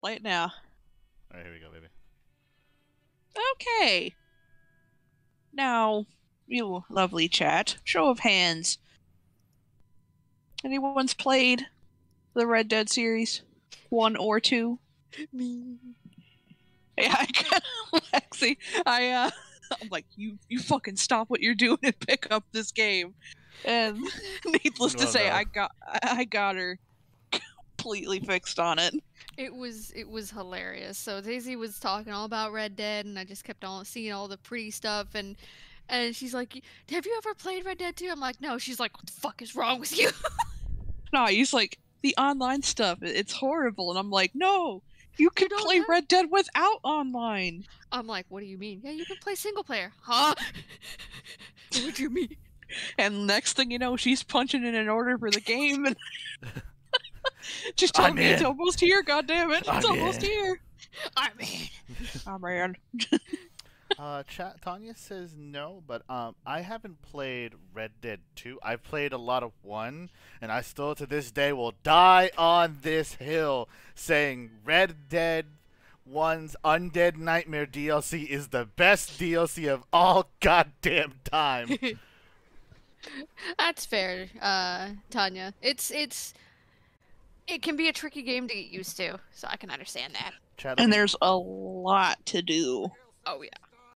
Play it now. Alright, here we go, baby. Okay. Now, you lovely chat, show of hands. Anyone's played the Red Dead series? One or two? Me. Yeah, I got Lexi. I uh I'm like, you you fucking stop what you're doing and pick up this game. And needless to say, done. I got I got her completely fixed on it. It was it was hilarious. So Daisy was talking all about Red Dead, and I just kept on seeing all the pretty stuff, and and she's like, "Have you ever played Red Dead 2? I'm like, "No." She's like, "What the fuck is wrong with you?" No, he's like the online stuff. It's horrible, and I'm like, no, you can don't play have- Red Dead without online. I'm like, "What do you mean? Yeah, you can play single player, huh?" what do you mean? And next thing you know, she's punching in an order for the game, and just I'm telling me it's almost here. God damn it, it's I'm almost in. here. I mean, Oh man. Uh, chat Tanya says no, but um, I haven't played Red Dead 2. I've played a lot of 1, and I still to this day will die on this hill saying Red Dead 1's Undead Nightmare DLC is the best DLC of all goddamn time. that's fair, uh, Tanya. It's it's it can be a tricky game to get used to, so I can understand that. Chat, And there's a lot to do. Oh yeah.